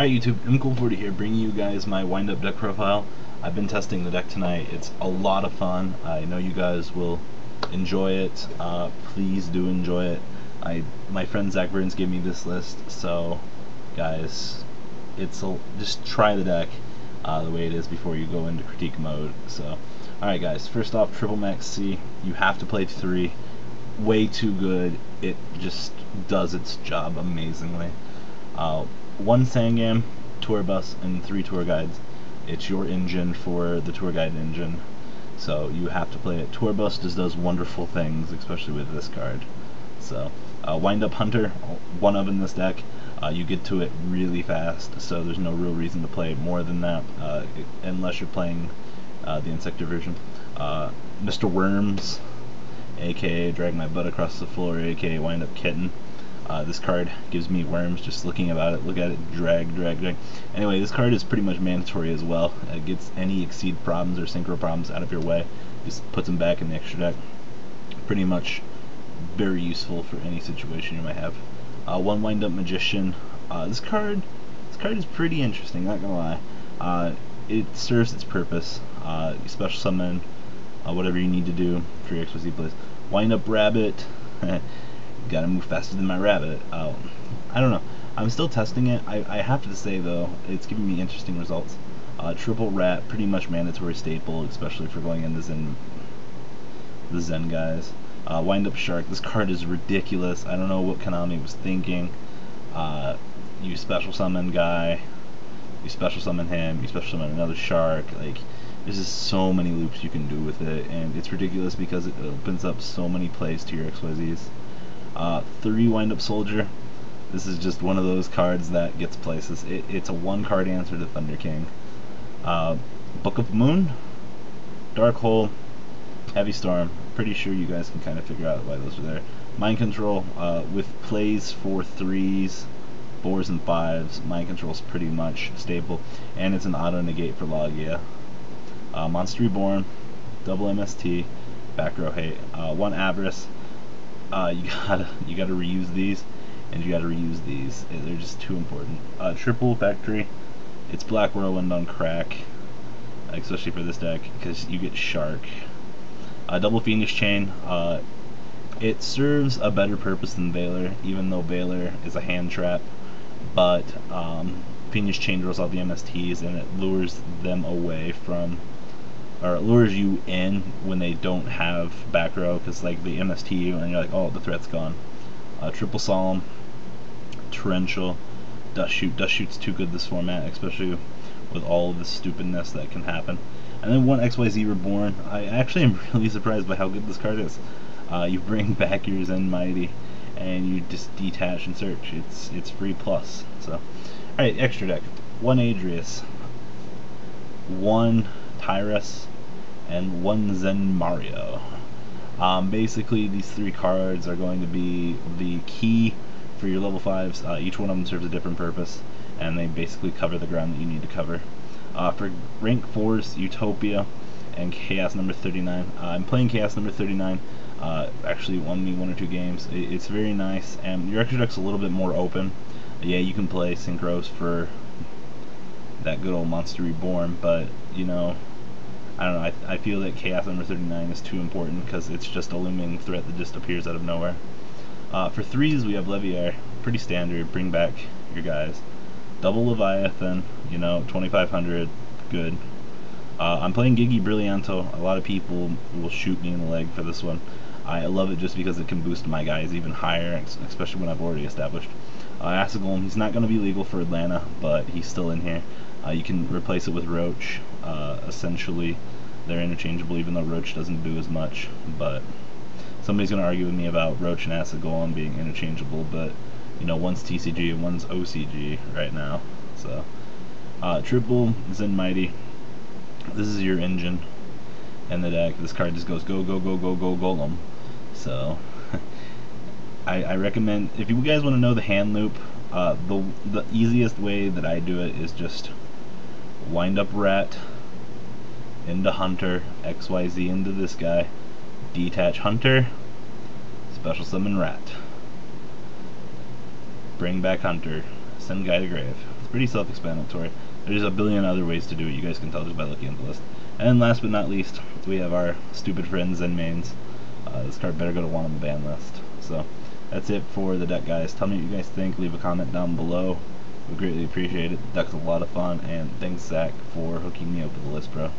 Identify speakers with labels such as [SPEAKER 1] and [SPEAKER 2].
[SPEAKER 1] Alright YouTube, MKohl40 here, bringing you guys my wind-up deck profile. I've been testing the deck tonight. It's a lot of fun. I know you guys will enjoy it. Uh, please do enjoy it. I My friend Zach Burns gave me this list, so guys, it's a, just try the deck uh, the way it is before you go into critique mode. So, alright guys, first off, Triple Maxx "C". You have to play three. Way too good. It just does its job amazingly. Uh, one Sangan tour bus and three tour guides. It's your engine for the tour guide engine. So you have to play it. Tour bus just does wonderful things, especially with this card. So uh, Wind Up Hunter, one of in this deck. Uh, you get to it really fast, so there's no real reason to play more than that, uh, unless you're playing uh, the Inzektor version. Uh, Mr. Worms, aka Drag My Butt Across the Floor, aka Wind Up Kitten. Uh, this card gives me worms just looking about it. Look at it, drag, drag, drag. Anyway, this card is pretty much mandatory as well. It gets any exceed problems or synchro problems out of your way. Just puts them back in the extra deck. Pretty much very useful for any situation you might have. Uh, one wind up magician. Uh, this card, this card is pretty interesting. Not gonna lie. Uh, it serves its purpose. Uh, special summon uh, whatever you need to do for your XYZ plays. Wind up rabbit. gotta move faster than my rabbit. Um, I don't know. I'm still testing it. I, I have to say though, it's giving me interesting results. Uh, triple rat, pretty much mandatory staple, especially for going into Zen, the Zen guys. Uh, wind up shark. This card is ridiculous. I don't know what Konami was thinking. Uh, you special summon guy. You special summon him. You special summon another shark. Like there's just so many loops you can do with it, and it's ridiculous because it opens up so many plays to your XYZs. Uh, three wind up soldier. This is just one of those cards that gets places. It, it's a one card answer to Thunder King. Uh, Book of Moon, Dark Hole, Heavy Storm. Pretty sure you guys can kind of figure out why those are there. Mind Control uh, with plays for threes, fours, and fives. Mind Control is pretty much stable, and it's an auto negate for Logia. Uh, Monster Reborn, double MST, back row hate. Uh, one Avarice uh, you gotta you gotta reuse these, and you gotta reuse these. They're just too important. Uh, triple factory, it's Black Whirlwind on crack, especially for this deck because you get Shark. Uh, double Fiendish Chain. Uh, it serves a better purpose than Veiler, even though Veiler is a hand trap. But um, Fiendish Chain draws all the MSTs and it lures them away from or it lures you in when they don't have back row because like they MST you and you're like oh the threat's gone. Uh, triple solemn torrential dust shoot. Dust shoot's too good this format especially with all of the stupidness that can happen. And then one XYZ reborn. I actually am really surprised by how good this card is. Uh, you bring back your Zenmaity and you just detach and search. It's it's free plus so. Alright extra deck. One Adreus. One Tiras and one Zen Mario. Um, basically, these three cards are going to be the key for your level 5s. Uh, each one of them serves a different purpose, and they basically cover the ground that you need to cover. Uh, for rank 4s, Utopia and Chaos number 39. Uh, I'm playing Chaos number 39. Uh, actually won me one or two games. It, it's very nice, and your extra deck's a little bit more open. Yeah, you can play Synchros for that good old Monster Reborn, but, you know, I I, feel that Chaos number 39 is too important because it's just a looming threat that just appears out of nowhere. Uh, for threes, we have Leviair, pretty standard, bring back your guys. Double Leviathan, you know, 2500, good. Uh, I'm playing Gigi Brillianto. A lot of people will shoot me in the leg for this one. I love it just because it can boost my guys even higher, especially when I've already established. Uh, Acid he's not going to be legal for Atlanta, but he's still in here. Uh, you can replace it with Roach. Uh, essentially, they're interchangeable, even though Roach doesn't do as much. But somebody's going to argue with me about Roach and Golem being interchangeable, but you know, one's TCG and one's OCG right now. So, uh, triple Zenmaity. This is your engine in the deck. This card just goes go go go go go golem. So, I, I recommend if you guys want to know the hand loop, uh, the the easiest way that I do it is just wind up rat into hunter, XYZ into this guy, detach hunter, special summon rat. Bring back hunter, send guy to grave. It's pretty self-explanatory. There's a billion other ways to do it. You guys can tell just by looking at the list. And last but not least, we have our stupid friend Zenmaines. Uh, this card better go to one on the ban list. So that's it for the deck, guys. Tell me what you guys think. Leave a comment down below. We greatly appreciate it. The deck's a lot of fun, and thanks Zach for hooking me up with the list, bro.